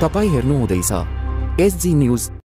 तपाईँ हेर्नुहुँदैछ। SG news.